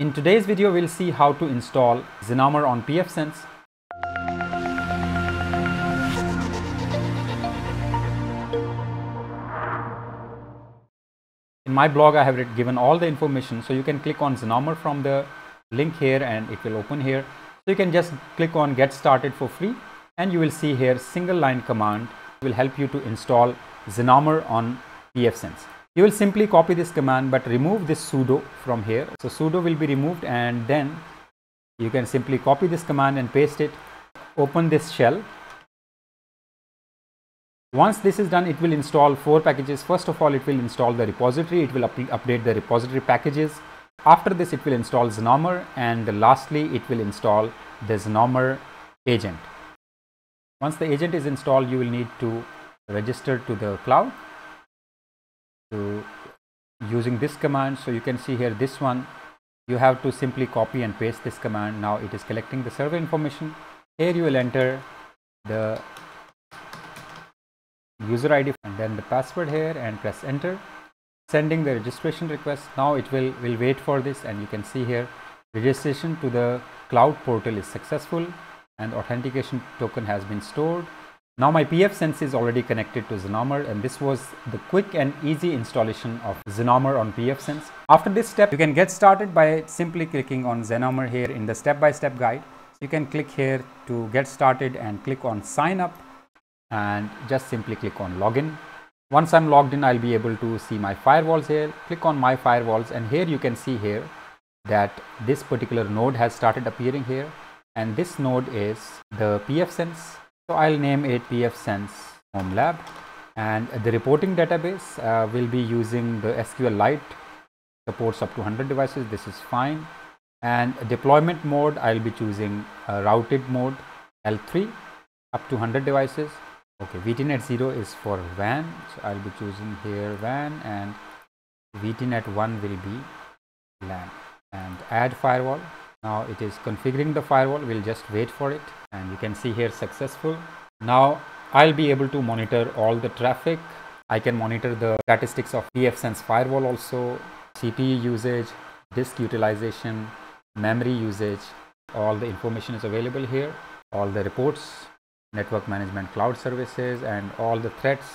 In today's video, we'll see how to install Zenarmor on pfSense. In my blog, I have given all the information, so you can click on Zenarmor from the link here and it will open here. So you can just click on get started for free and you will see here single line command will help you to install Zenarmor on pfSense. You will simply copy this command but remove this sudo from here. So sudo will be removed and then you can simply copy this command and paste it. Open this shell. Once this is done, it will install four packages. First of all, it will install the repository. It will up update the repository packages. After this, it will install Zenarmor and lastly, it will install the Zenarmor agent. Once the agent is installed, you will need to register to the cloud using this command. So you can see here this one. You have to simply copy and paste this command. Now it is collecting the server information. Here you will enter the user id and then the password here and press enter. Sending the registration request. Now it will will wait for this and you can see here registration to the cloud portal is successful and authentication token has been stored now my pfSense is already connected to Zenarmor and this was the quick and easy installation of Zenarmor on pfSense. After this step, you can get started by simply clicking on Zenarmor here in the step-by-step -step guide. You can click here to get started and click on sign up and just simply click on login. Once I'm logged in, I'll be able to see my firewalls here. Click on my firewalls and here you can see here that this particular node has started appearing here and this node is the pfSense so I'll name it pfSense Home Lab and the reporting database uh, will be using the SQLite supports up to 100 devices. This is fine. And deployment mode, I'll be choosing routed mode L3 up to 100 devices. Okay, VTNet 0 is for WAN. So I'll be choosing here WAN and VTNet 1 will be LAN and add firewall now it is configuring the firewall. We'll just wait for it and you can see here successful. Now I'll be able to monitor all the traffic. I can monitor the statistics of pfSense firewall also CPU usage disk utilization memory usage. All the information is available here. All the reports network management cloud services and all the threats.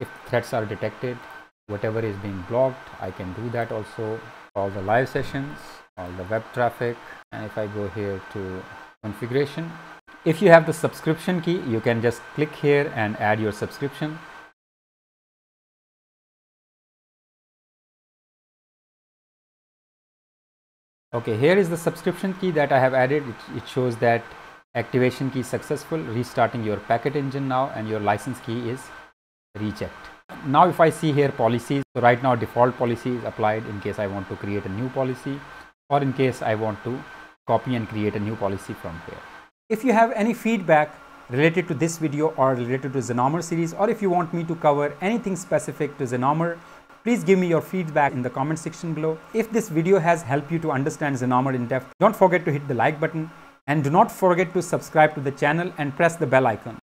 If threats are detected whatever is being blocked I can do that also. All the live sessions all the web traffic and if I go here to configuration if you have the subscription key you can just click here and add your subscription. Okay here is the subscription key that I have added. It, it shows that activation key successful restarting your packet engine now and your license key is rechecked. Now if I see here policies so right now default policy is applied in case I want to create a new policy or in case I want to copy and create a new policy from here. If you have any feedback related to this video or related to Zenarmor series or if you want me to cover anything specific to Zenarmor, please give me your feedback in the comment section below. If this video has helped you to understand Zenarmor in depth, don't forget to hit the like button and do not forget to subscribe to the channel and press the bell icon.